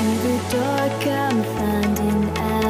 the dark, I'm finding out.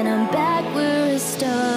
and I'm back where I started.